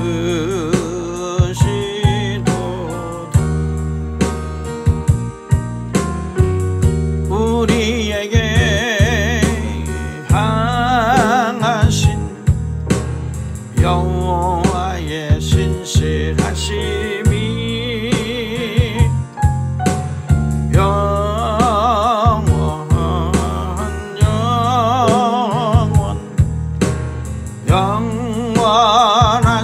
Allah'ım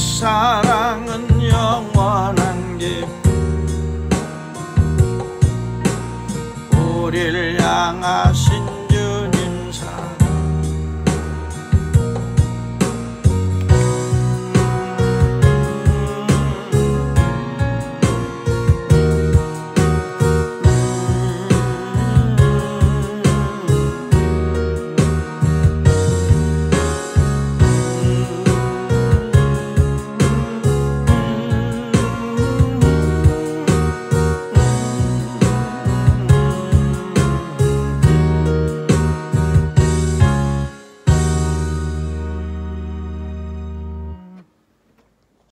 사랑은 영원한 기쁨 우리를 향하신